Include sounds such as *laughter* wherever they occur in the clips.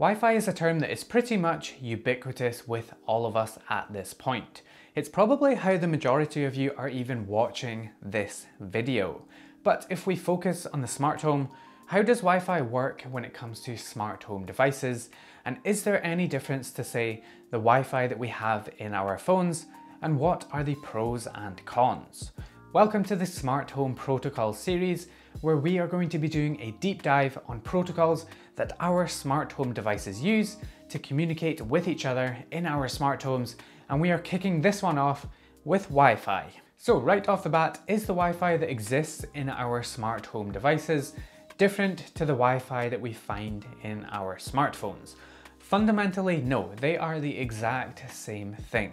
Wi-Fi is a term that is pretty much ubiquitous with all of us at this point. It's probably how the majority of you are even watching this video. But if we focus on the smart home, how does Wi-Fi work when it comes to smart home devices? And is there any difference to say the Wi-Fi that we have in our phones? And what are the pros and cons? Welcome to the Smart Home Protocol series, where we are going to be doing a deep dive on protocols that our smart home devices use to communicate with each other in our smart homes, and we are kicking this one off with Wi-Fi. So right off the bat, is the Wi-Fi that exists in our smart home devices different to the Wi-Fi that we find in our smartphones? Fundamentally, no, they are the exact same thing.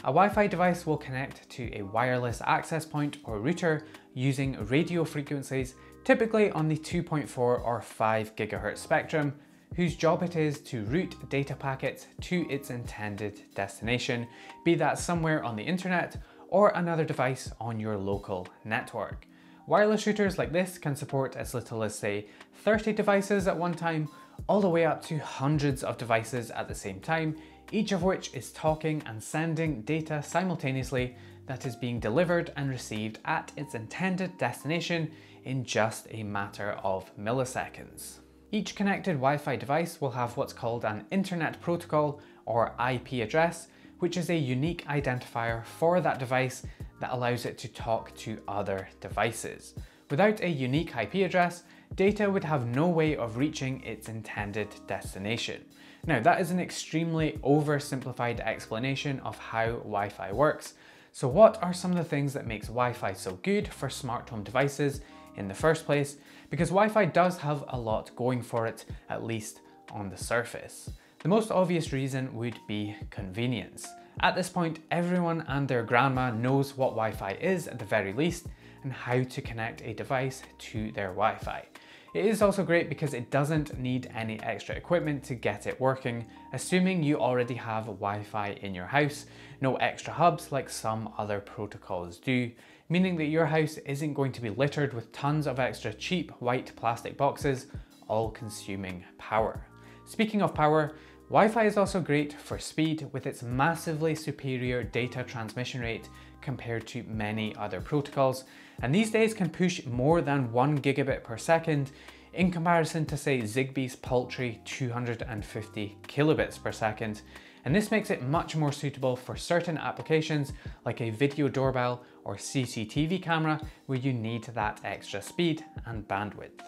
A Wi-Fi device will connect to a wireless access point or router using radio frequencies, typically on the 2.4 or 5 GHz spectrum, whose job it is to route data packets to its intended destination, be that somewhere on the internet or another device on your local network. Wireless routers like this can support as little as say 30 devices at one time, all the way up to hundreds of devices at the same time, each of which is talking and sending data simultaneously that is being delivered and received at its intended destination in just a matter of milliseconds. Each connected Wi-Fi device will have what's called an Internet Protocol or IP address, which is a unique identifier for that device that allows it to talk to other devices. Without a unique IP address, data would have no way of reaching its intended destination. Now that is an extremely oversimplified explanation of how Wi-Fi works. So what are some of the things that makes Wi-Fi so good for smart home devices in the first place? Because Wi-Fi does have a lot going for it, at least on the surface. The most obvious reason would be convenience. At this point, everyone and their grandma knows what Wi-Fi is at the very least and how to connect a device to their Wi-Fi. It is also great because it doesn't need any extra equipment to get it working, assuming you already have Wi-Fi in your house, no extra hubs like some other protocols do, meaning that your house isn't going to be littered with tons of extra cheap white plastic boxes, all consuming power. Speaking of power, Wi-Fi is also great for speed with its massively superior data transmission rate compared to many other protocols, and these days can push more than one gigabit per second in comparison to say Zigbee's paltry 250 kilobits per second. And this makes it much more suitable for certain applications like a video doorbell or CCTV camera where you need that extra speed and bandwidth.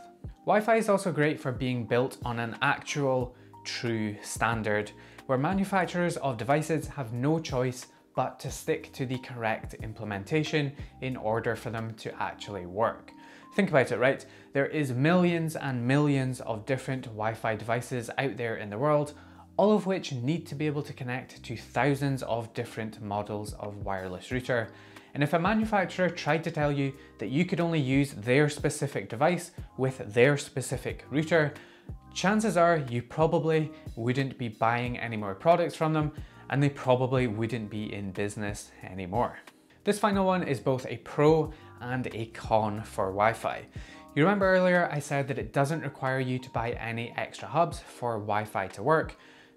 Wi-Fi is also great for being built on an actual true standard, where manufacturers of devices have no choice but to stick to the correct implementation in order for them to actually work. Think about it, right? There is millions and millions of different Wi-Fi devices out there in the world, all of which need to be able to connect to thousands of different models of wireless router. And if a manufacturer tried to tell you that you could only use their specific device with their specific router, chances are you probably wouldn't be buying any more products from them and they probably wouldn't be in business anymore. This final one is both a pro and a con for Wi-Fi. You remember earlier I said that it doesn't require you to buy any extra hubs for Wi-Fi to work.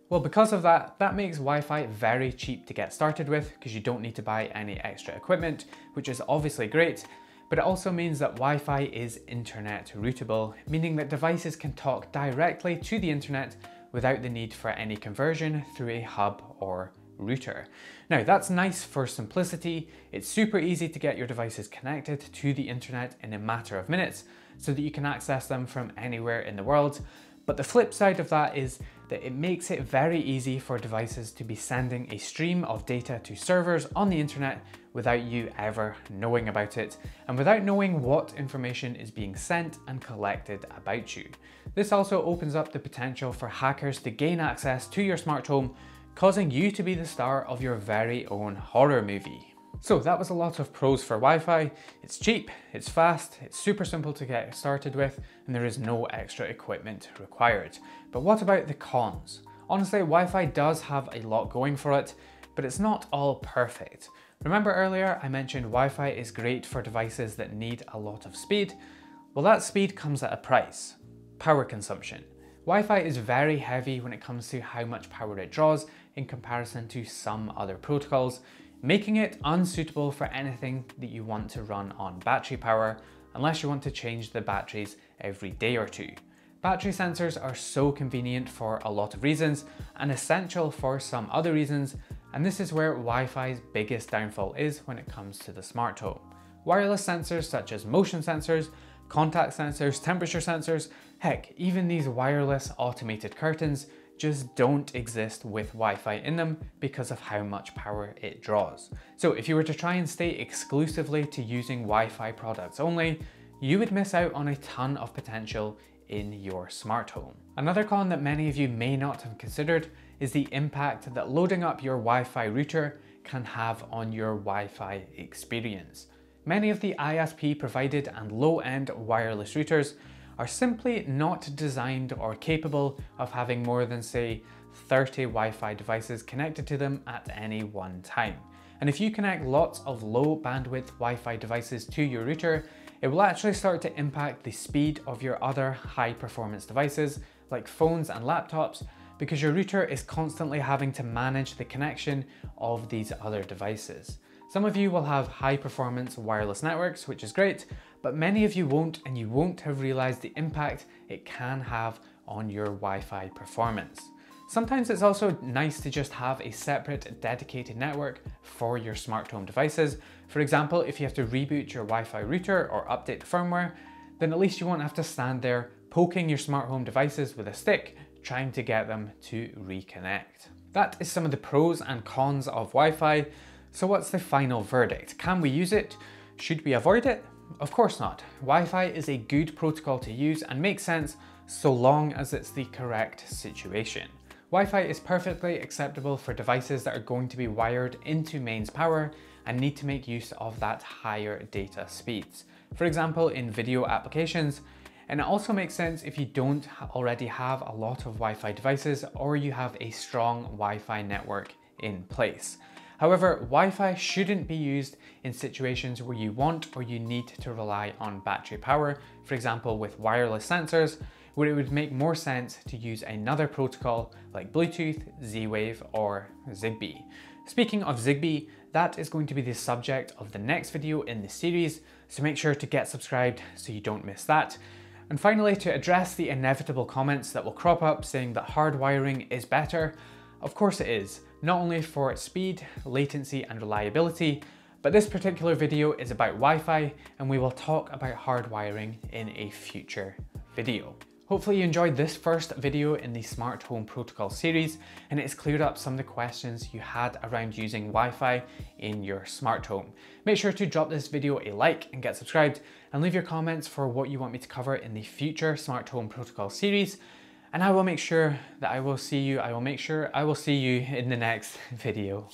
Well, because of that, that makes Wi-Fi very cheap to get started with because you don't need to buy any extra equipment, which is obviously great, but it also means that Wi-Fi is internet routable, meaning that devices can talk directly to the internet without the need for any conversion through a hub or router. Now that's nice for simplicity, it's super easy to get your devices connected to the internet in a matter of minutes so that you can access them from anywhere in the world. But the flip side of that is that it makes it very easy for devices to be sending a stream of data to servers on the internet without you ever knowing about it and without knowing what information is being sent and collected about you. This also opens up the potential for hackers to gain access to your smart home, causing you to be the star of your very own horror movie. So that was a lot of pros for Wi-Fi. It's cheap, it's fast, it's super simple to get started with, and there is no extra equipment required. But what about the cons? Honestly, Wi-Fi does have a lot going for it, but it's not all perfect. Remember earlier I mentioned Wi-Fi is great for devices that need a lot of speed? Well that speed comes at a price, power consumption. Wi-Fi is very heavy when it comes to how much power it draws in comparison to some other protocols, making it unsuitable for anything that you want to run on battery power unless you want to change the batteries every day or two. Battery sensors are so convenient for a lot of reasons and essential for some other reasons, and this is where Wi-Fi's biggest downfall is when it comes to the smart home. Wireless sensors such as motion sensors, contact sensors, temperature sensors, heck, even these wireless automated curtains just don't exist with Wi-Fi in them because of how much power it draws. So if you were to try and stay exclusively to using Wi-Fi products only, you would miss out on a ton of potential in your smart home. Another con that many of you may not have considered is the impact that loading up your Wi-Fi router can have on your Wi-Fi experience. Many of the ISP provided and low-end wireless routers are simply not designed or capable of having more than say 30 Wi-Fi devices connected to them at any one time. And if you connect lots of low bandwidth Wi-Fi devices to your router, it will actually start to impact the speed of your other high performance devices like phones and laptops because your router is constantly having to manage the connection of these other devices. Some of you will have high performance wireless networks, which is great, but many of you won't and you won't have realized the impact it can have on your Wi-Fi performance. Sometimes it's also nice to just have a separate dedicated network for your smart home devices. For example, if you have to reboot your Wi-Fi router or update the firmware, then at least you won't have to stand there poking your smart home devices with a stick, trying to get them to reconnect. That is some of the pros and cons of Wi-Fi. So what's the final verdict? Can we use it? Should we avoid it? Of course not. Wi-Fi is a good protocol to use and makes sense so long as it's the correct situation. Wi-Fi is perfectly acceptable for devices that are going to be wired into mains power and need to make use of that higher data speeds. For example, in video applications, and it also makes sense if you don't already have a lot of Wi-Fi devices or you have a strong Wi-Fi network in place. However, Wi-Fi shouldn't be used in situations where you want or you need to rely on battery power, for example with wireless sensors, where it would make more sense to use another protocol like Bluetooth, Z-Wave or Zigbee. Speaking of Zigbee, that is going to be the subject of the next video in the series, so make sure to get subscribed so you don't miss that. And finally, to address the inevitable comments that will crop up saying that hardwiring is better, of course it is, not only for its speed, latency and reliability, but this particular video is about Wi-Fi and we will talk about hardwiring in a future video. Hopefully you enjoyed this first video in the Smart Home Protocol series and it has cleared up some of the questions you had around using Wi-Fi in your smart home. Make sure to drop this video a like and get subscribed and leave your comments for what you want me to cover in the future Smart Home Protocol series and I will make sure that I will see you, I will make sure I will see you in the next *laughs* video.